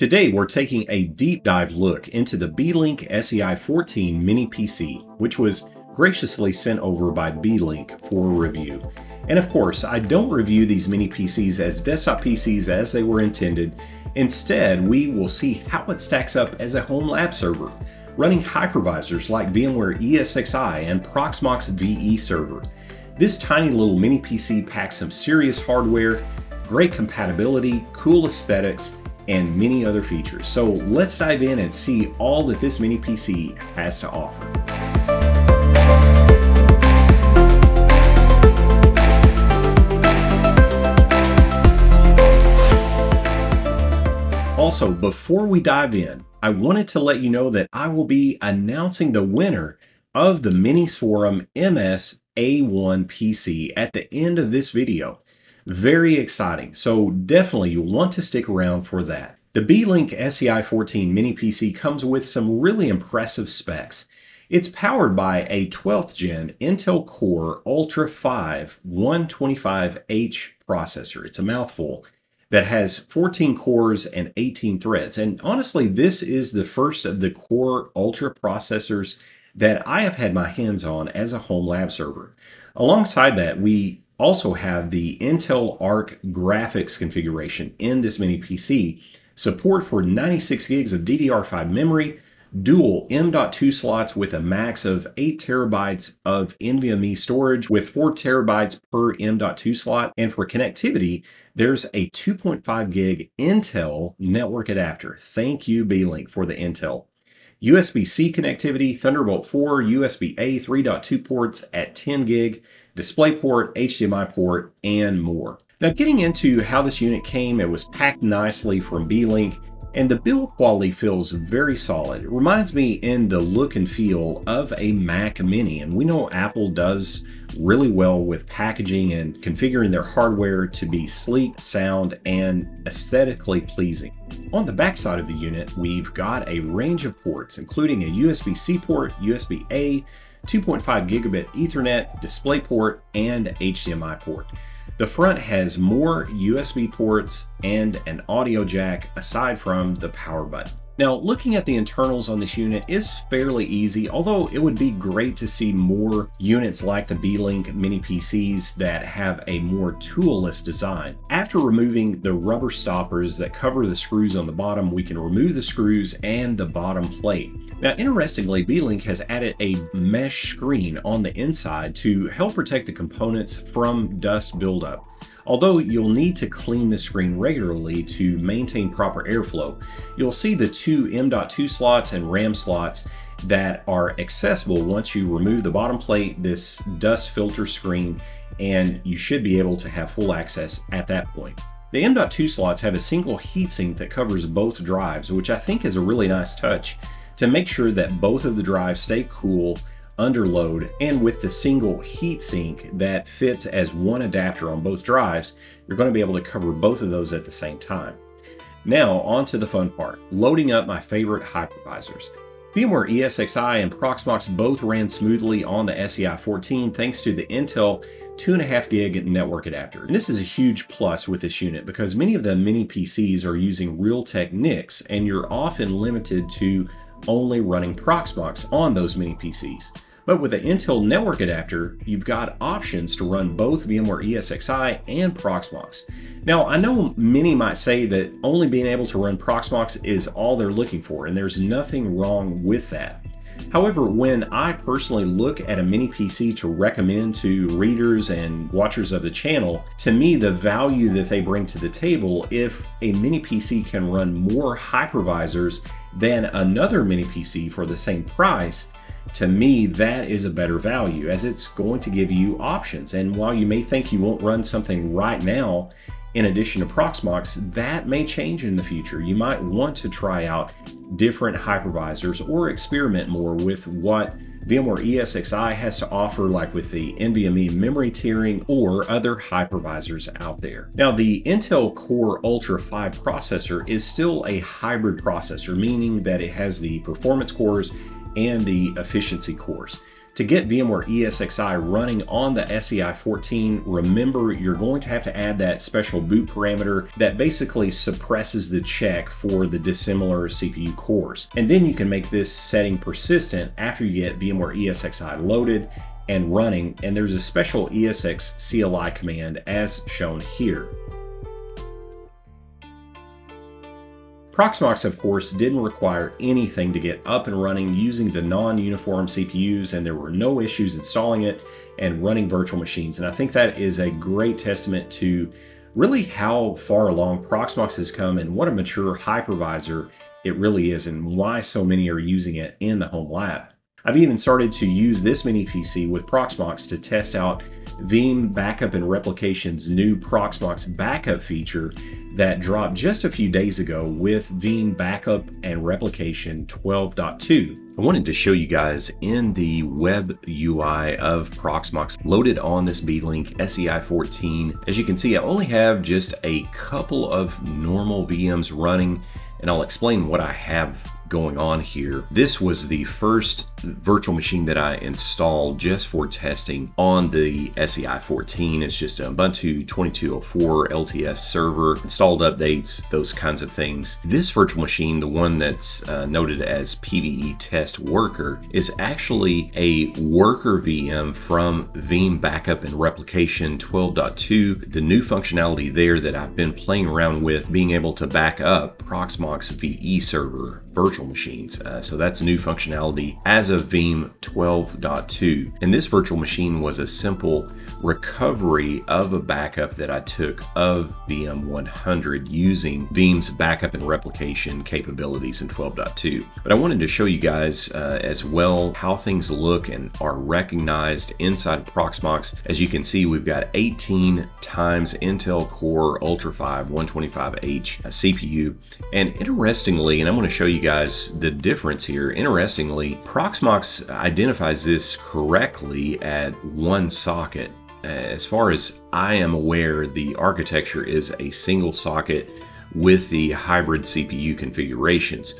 Today, we're taking a deep dive look into the Beelink SEI 14 Mini PC, which was graciously sent over by Beelink for review. And of course, I don't review these mini PCs as desktop PCs as they were intended. Instead, we will see how it stacks up as a home lab server, running hypervisors like VMware ESXi and Proxmox VE Server. This tiny little mini PC packs some serious hardware, great compatibility, cool aesthetics, and many other features. So let's dive in and see all that this mini PC has to offer. Also, before we dive in, I wanted to let you know that I will be announcing the winner of the Minisforum MS A1 PC at the end of this video. Very exciting. So definitely you'll want to stick around for that. The Beelink SEI 14 mini PC comes with some really impressive specs. It's powered by a 12th gen Intel Core Ultra 5 125H processor. It's a mouthful that has 14 cores and 18 threads. And honestly, this is the first of the Core Ultra processors that I have had my hands on as a home lab server. Alongside that, we also have the Intel Arc graphics configuration in this mini PC, support for 96 gigs of DDR5 memory, dual M.2 slots with a max of 8 terabytes of NVMe storage with 4 terabytes per M.2 slot. And for connectivity, there's a 2.5 gig Intel network adapter. Thank you, Beelink, for the Intel. USB-C connectivity, Thunderbolt 4, USB-A 3.2 ports at 10 gig, DisplayPort, HDMI port, and more. Now getting into how this unit came, it was packed nicely from Beelink, and the build quality feels very solid. It reminds me in the look and feel of a Mac Mini, and we know Apple does really well with packaging and configuring their hardware to be sleek, sound, and aesthetically pleasing. On the backside of the unit, we've got a range of ports, including a USB-C port, USB-A, 2.5 gigabit Ethernet, DisplayPort, and HDMI port. The front has more USB ports and an audio jack aside from the power button. Now, looking at the internals on this unit is fairly easy, although it would be great to see more units like the Beelink mini PCs that have a more toolless design. After removing the rubber stoppers that cover the screws on the bottom, we can remove the screws and the bottom plate. Now, interestingly, Beelink has added a mesh screen on the inside to help protect the components from dust buildup although you'll need to clean the screen regularly to maintain proper airflow. You'll see the two M.2 slots and RAM slots that are accessible once you remove the bottom plate, this dust filter screen, and you should be able to have full access at that point. The M.2 slots have a single heatsink that covers both drives, which I think is a really nice touch to make sure that both of the drives stay cool under load, and with the single heatsink that fits as one adapter on both drives, you're going to be able to cover both of those at the same time. Now, on to the fun part, loading up my favorite hypervisors. VMware ESXi and Proxmox both ran smoothly on the SEI 14 thanks to the Intel 2.5 gig network adapter. And this is a huge plus with this unit because many of the mini PCs are using Realtek NICs and you're often limited to only running Proxmox on those mini PCs. But with the Intel network adapter, you've got options to run both VMware ESXi and Proxmox. Now, I know many might say that only being able to run Proxmox is all they're looking for, and there's nothing wrong with that. However, when I personally look at a mini PC to recommend to readers and watchers of the channel, to me the value that they bring to the table, if a mini PC can run more hypervisors than another mini PC for the same price, to me, that is a better value as it's going to give you options. And while you may think you won't run something right now, in addition to Proxmox, that may change in the future. You might want to try out different hypervisors or experiment more with what VMware ESXi has to offer, like with the NVMe memory tiering or other hypervisors out there. Now, the Intel Core Ultra 5 processor is still a hybrid processor, meaning that it has the performance cores and the efficiency cores. To get VMware ESXi running on the SEI 14, remember you're going to have to add that special boot parameter that basically suppresses the check for the dissimilar CPU cores. And then you can make this setting persistent after you get VMware ESXi loaded and running, and there's a special esxcli command as shown here. Proxmox, of course, didn't require anything to get up and running using the non-uniform CPUs, and there were no issues installing it and running virtual machines. And I think that is a great testament to really how far along Proxmox has come and what a mature hypervisor it really is and why so many are using it in the home lab. I've even started to use this mini PC with Proxmox to test out Veeam Backup and Replication's new Proxmox backup feature that dropped just a few days ago with Veeam Backup and Replication 12.2. I wanted to show you guys in the web UI of Proxmox loaded on this Beelink SEI 14. As you can see, I only have just a couple of normal VMs running and I'll explain what I have going on here. This was the first virtual machine that I installed just for testing on the SEI 14. It's just an Ubuntu 2204 LTS server, installed updates, those kinds of things. This virtual machine, the one that's uh, noted as PVE Test Worker, is actually a worker VM from Veeam Backup and Replication 12.2. The new functionality there that I've been playing around with, being able to back up Proxmox VE server virtual machines. Uh, so that's new functionality as of Veeam 12.2. And this virtual machine was a simple recovery of a backup that I took of VM 100 using Veeam's backup and replication capabilities in 12.2. But I wanted to show you guys uh, as well how things look and are recognized inside Proxmox. As you can see, we've got 18 times Intel Core Ultra 5 125H CPU. And interestingly, and I'm going to show you guys the difference here. Interestingly, Proxmox identifies this correctly at one socket. Uh, as far as I am aware, the architecture is a single socket with the hybrid CPU configurations.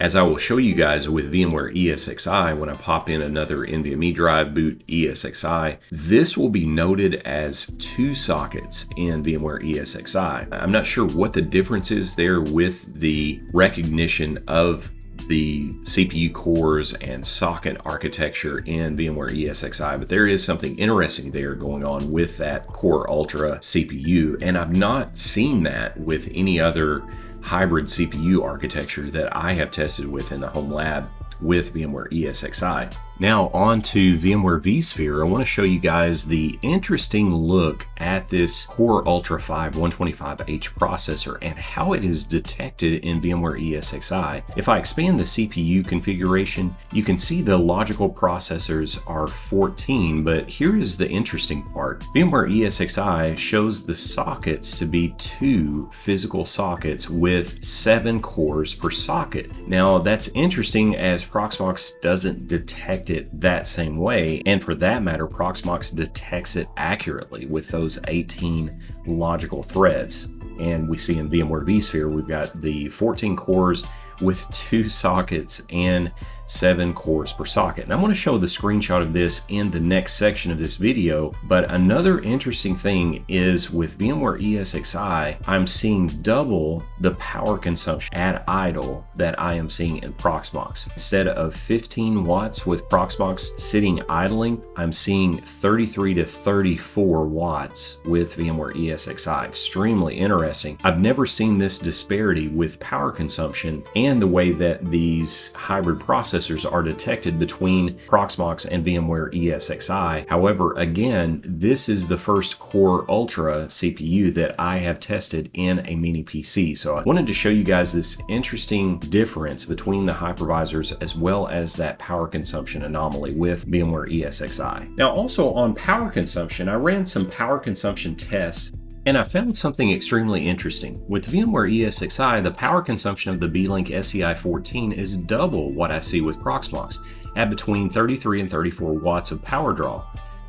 As I will show you guys with VMware ESXi, when I pop in another NVMe drive, boot ESXi, this will be noted as two sockets in VMware ESXi. I'm not sure what the difference is there with the recognition of the CPU cores and socket architecture in VMware ESXi, but there is something interesting there going on with that Core Ultra CPU, and I've not seen that with any other hybrid CPU architecture that I have tested with in the home lab with VMware ESXi. Now on to VMware vSphere, I want to show you guys the interesting look at this Core Ultra 5 125H processor and how it is detected in VMware ESXi. If I expand the CPU configuration, you can see the logical processors are 14, but here is the interesting part. VMware ESXi shows the sockets to be two physical sockets with seven cores per socket. Now that's interesting as Proxmox doesn't detect detect it that same way. And for that matter, Proxmox detects it accurately with those 18 logical threads. And we see in VMware vSphere, we've got the 14 cores with two sockets and seven cores per socket. And I'm to show the screenshot of this in the next section of this video, but another interesting thing is with VMware ESXi, I'm seeing double the power consumption at idle that I am seeing in Proxmox. Instead of 15 watts with Proxmox sitting idling, I'm seeing 33 to 34 watts with VMware ESXi. Extremely interesting. I've never seen this disparity with power consumption and the way that these hybrid processors processors are detected between Proxmox and VMware ESXi. However, again, this is the first Core Ultra CPU that I have tested in a mini PC. So I wanted to show you guys this interesting difference between the hypervisors as well as that power consumption anomaly with VMware ESXi. Now also on power consumption, I ran some power consumption tests and I found something extremely interesting. With VMware ESXi, the power consumption of the Beelink SEI 14 is double what I see with Proxmox, at between 33 and 34 watts of power draw.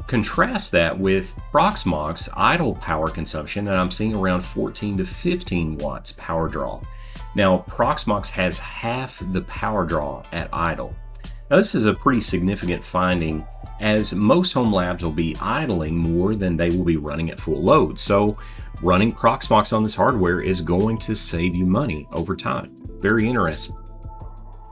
Contrast that with Proxmox idle power consumption, and I'm seeing around 14 to 15 watts power draw. Now, Proxmox has half the power draw at idle. Now, this is a pretty significant finding as most home labs will be idling more than they will be running at full load. So running Proxmox on this hardware is going to save you money over time. Very interesting.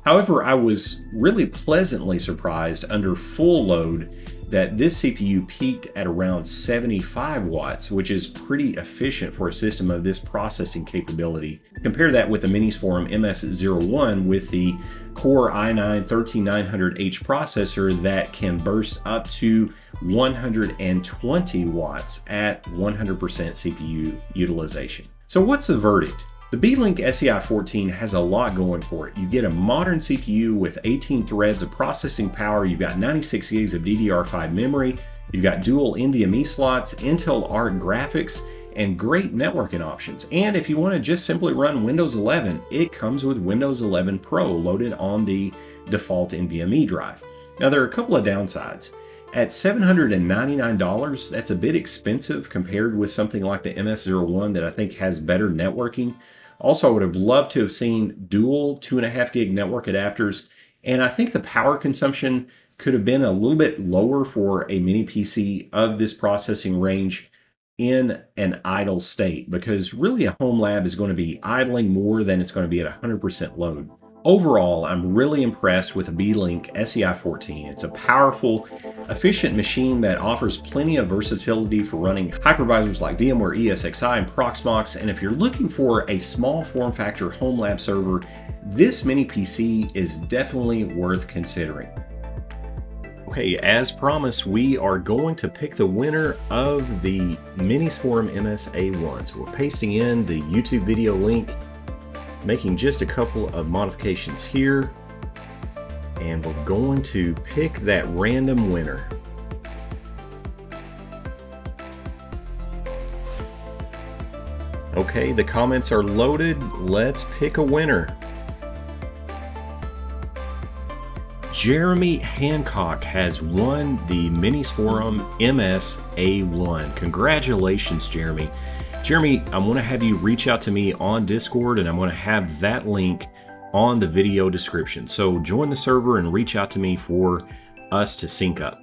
However, I was really pleasantly surprised under full load that this CPU peaked at around 75 watts, which is pretty efficient for a system of this processing capability. Compare that with the Minisforum MS01 with the Core i9-13900H processor that can burst up to 120 watts at 100% CPU utilization. So what's the verdict? The Beelink SEI14 has a lot going for it. You get a modern CPU with 18 threads of processing power, you've got 96 gigs of DDR5 memory, you've got dual NVMe slots, Intel Arc graphics, and great networking options. And if you want to just simply run Windows 11, it comes with Windows 11 Pro loaded on the default NVMe drive. Now there are a couple of downsides. At $799, that's a bit expensive compared with something like the MS01 that I think has better networking. Also, I would have loved to have seen dual 2.5 gig network adapters, and I think the power consumption could have been a little bit lower for a mini PC of this processing range in an idle state because really a home lab is going to be idling more than it's going to be at 100% load. Overall, I'm really impressed with the Beelink SEI14. It's a powerful, efficient machine that offers plenty of versatility for running hypervisors like VMware ESXi and Proxmox, and if you're looking for a small form factor home lab server, this mini PC is definitely worth considering. Okay, as promised, we are going to pick the winner of the Minisforum MSA1. So we're pasting in the YouTube video link making just a couple of modifications here and we're going to pick that random winner. Okay, the comments are loaded. Let's pick a winner. Jeremy Hancock has won the Minisforum MS A1. Congratulations, Jeremy. Jeremy, I want to have you reach out to me on Discord and I'm going to have that link on the video description. So join the server and reach out to me for us to sync up.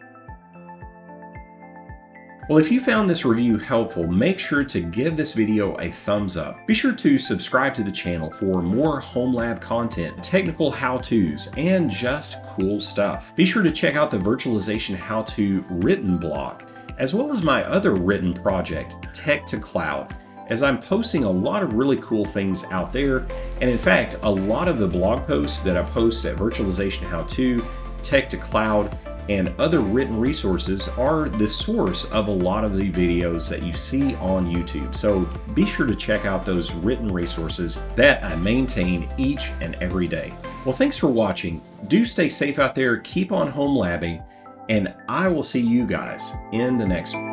Well, if you found this review helpful, make sure to give this video a thumbs up. Be sure to subscribe to the channel for more home lab content, technical how-tos, and just cool stuff. Be sure to check out the virtualization how-to written blog as well as my other written project, Tek2Cloud, as I'm posting a lot of really cool things out there. And in fact, a lot of the blog posts that I post at Virtualization How To, Tek2Cloud, and other written resources are the source of a lot of the videos that you see on YouTube. So be sure to check out those written resources that I maintain each and every day. Well, thanks for watching. Do stay safe out there, keep on home labbing, and I will see you guys in the next one.